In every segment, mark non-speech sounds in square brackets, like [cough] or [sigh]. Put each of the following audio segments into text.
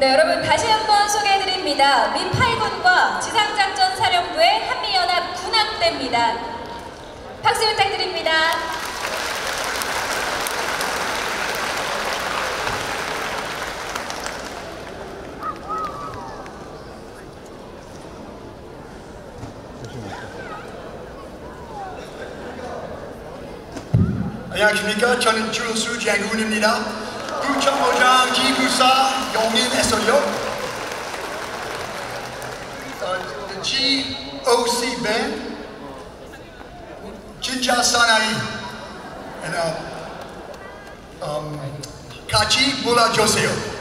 네, 여러분 다시 한번 소개해드립니다. 미 8군과 지상작전 사령부의 한미연합 군함대입니다. 박수 부탁드립니다. 안녕하십니까. 저는 주수 장군입니다. 부천모장 기구사 OC band, Jinja Sanai, and uh, um, Kachi Mula Joseo.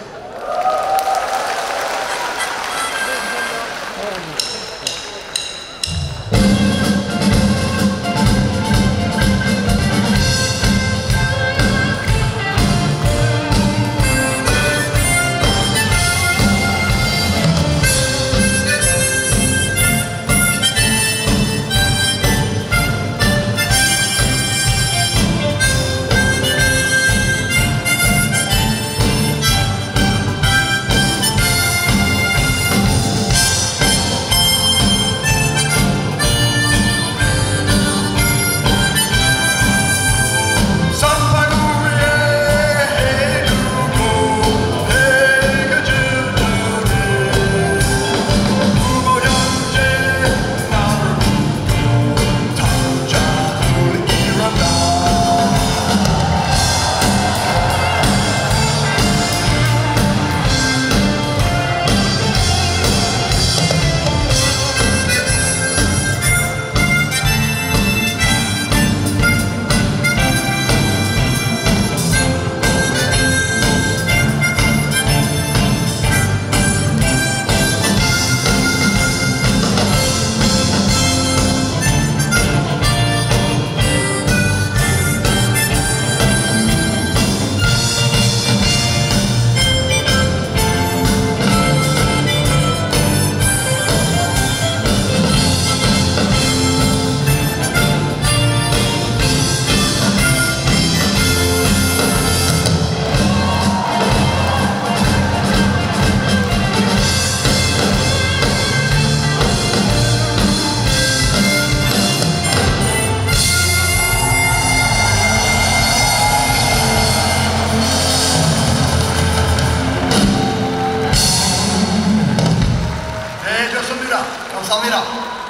감사합니다.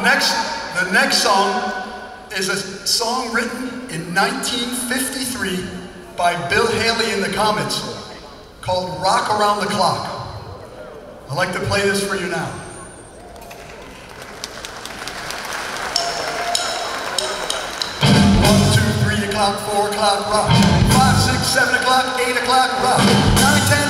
[laughs] next, the next song is a song written in 1953 by Bill Haley and the Comets called Rock Around the Clock. I'd like to play this for you now. One, two, three o'clock, four o'clock, rock. Five, six, seven o'clock, eight o'clock, rock. Nine, ten,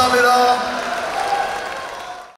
Sabera